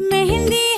mehndi